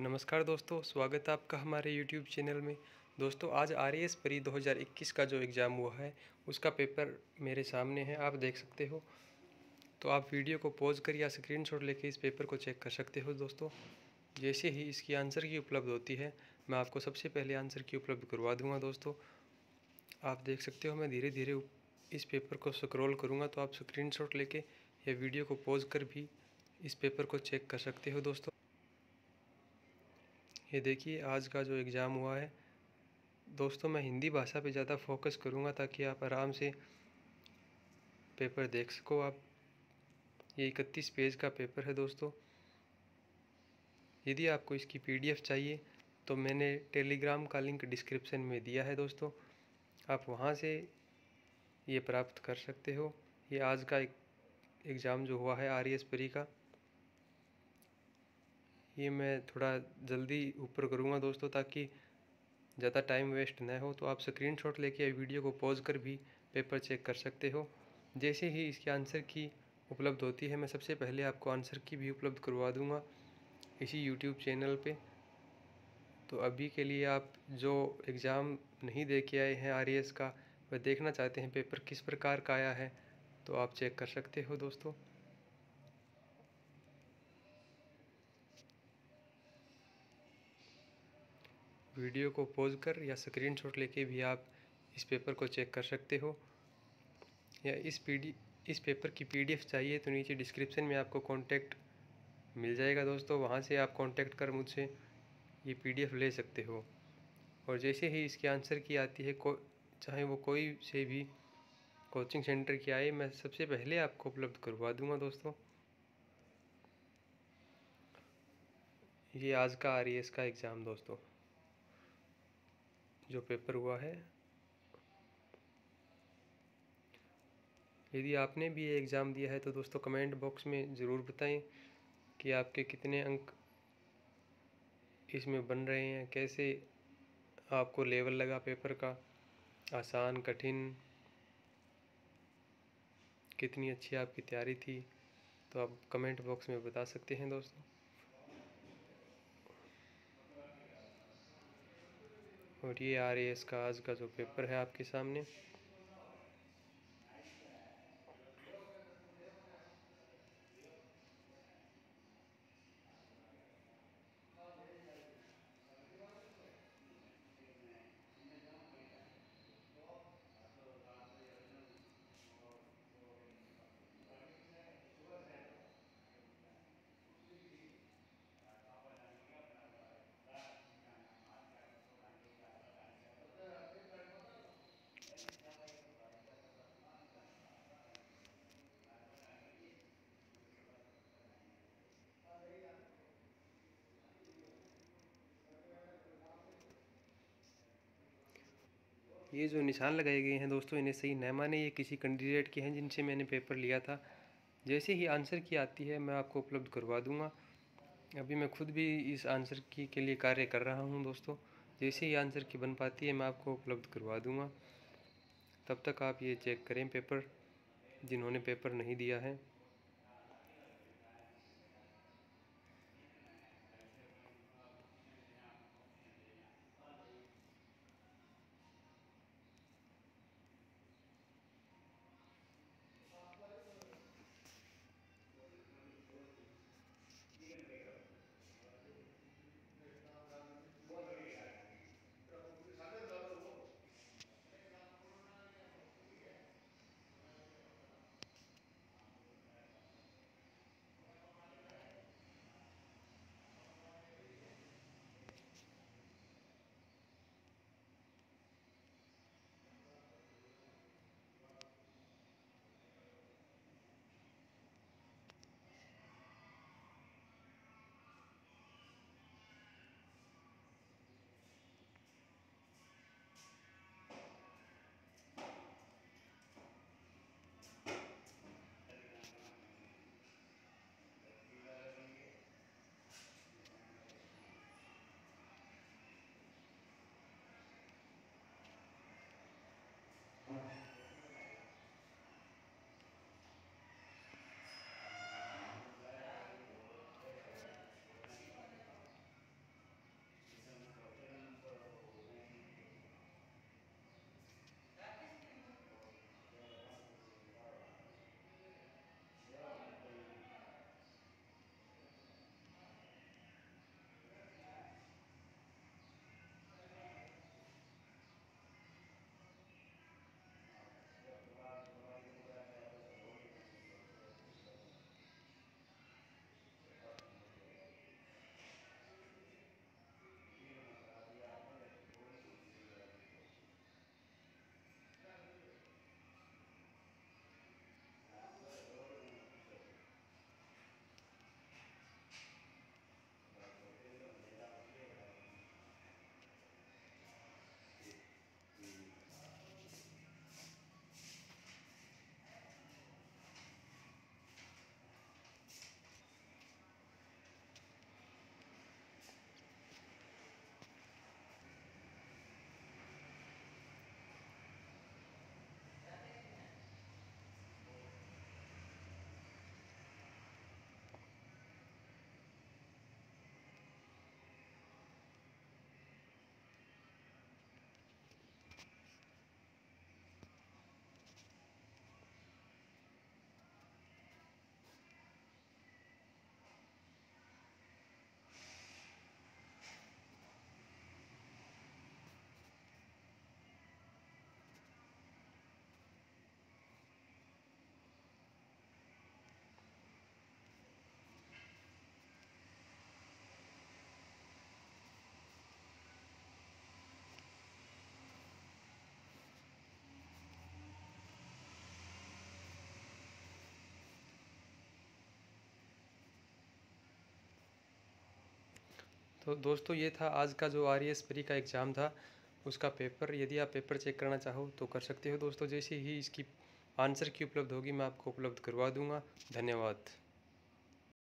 नमस्कार दोस्तों, स्वागत है आपका हमारे यूट्यूब चैनल में। दोस्तों, आज आर एस परी 2021 का जो एग्ज़ाम हुआ है, उसका पेपर मेरे सामने है, आप देख सकते हो। तो आप वीडियो को पॉज कर या स्क्रीन स्क्रीनशॉट लेके इस पेपर को चेक कर सकते हो दोस्तों। जैसे ही इसकी आंसर की उपलब्ध होती है, मैं आपको सबसे पहले आंसर की उपलब्ध करवा दूँगा दोस्तों। आप देख सकते हो, मैं धीरे धीरे इस पेपर को स्क्रॉल करूँगा तो आप स्क्रीनशॉट लेके या वीडियो को पॉज कर भी इस पेपर को चेक कर सकते हो दोस्तों। ये देखिए, आज का जो एग्ज़ाम हुआ है, दोस्तों मैं हिंदी भाषा पे ज़्यादा फोकस करूँगा ताकि आप आराम से पेपर देख सको आप। ये इकतीस पेज का पेपर है दोस्तों। यदि आपको इसकी पीडीएफ चाहिए तो मैंने टेलीग्राम का लिंक डिस्क्रिप्शन में दिया है दोस्तों। आप वहाँ से ये प्राप्त कर सकते हो। ये आज का एग्ज़ाम जो हुआ है, आर एस परी का। ये मैं थोड़ा जल्दी ऊपर करूँगा दोस्तों ताकि ज़्यादा टाइम वेस्ट न हो। तो आप स्क्रीन शॉट लेके वीडियो को पॉज कर भी पेपर चेक कर सकते हो। जैसे ही इसके आंसर की उपलब्ध होती है, मैं सबसे पहले आपको आंसर की भी उपलब्ध करवा दूँगा इसी यूट्यूब चैनल पे। तो अभी के लिए आप जो एग्ज़ाम नहीं दे के आए हैं आर का, वह देखना चाहते हैं पेपर किस प्रकार का आया है तो आप चेक कर सकते हो दोस्तों। वीडियो को पॉज कर या स्क्रीनशॉट लेके भी आप इस पेपर को चेक कर सकते हो। या इस पीडी, इस पेपर की पीडीएफ चाहिए तो नीचे डिस्क्रिप्शन में आपको कांटेक्ट मिल जाएगा दोस्तों। वहाँ से आप कांटेक्ट कर मुझसे ये पीडीएफ ले सकते हो। और जैसे ही इसके आंसर की आती है, को, चाहे वो कोई से भी कोचिंग सेंटर की आए, मैं सबसे पहले आपको उपलब्ध करवा दूँगा दोस्तों। ये आज का आर का एग्ज़ाम दोस्तों। जो पेपर हुआ है। यदि आपने भी ये एग्ज़ाम दिया है तो दोस्तों कमेंट बॉक्स में ज़रूर बताएँ कि आपके कितने अंक इसमें बन रहे हैं, कैसे आपको लेवल लगा पेपर का, आसान, कठिन, कितनी अच्छी आपकी तैयारी थी तो आप कमेंट बॉक्स में बता सकते हैं दोस्तों। और ये आर एस का आज का जो पेपर है आपके सामने। ये जो निशान लगाए गए हैं दोस्तों, इन्हें सही न माने ये किसी कैंडिडेट के हैं जिनसे मैंने पेपर लिया था। जैसे ही आंसर की आती है, मैं आपको उपलब्ध करवा दूँगा। अभी मैं खुद भी इस आंसर की के लिए कार्य कर रहा हूँ दोस्तों। जैसे ही आंसर की बन पाती है, मैं आपको उपलब्ध करवा दूँगा। तब तक आप ये चेक करें पेपर जिन्होंने पेपर नहीं दिया है। तो दोस्तों, ये था आज का जो आर एस परी का एग्ज़ाम था। उसका पेपर यदि आप पेपर चेक करना चाहो तो कर सकते हो दोस्तों। जैसे ही इसकी आंसर की उपलब्ध होगी, मैं आपको उपलब्ध करवा दूँगा। धन्यवाद।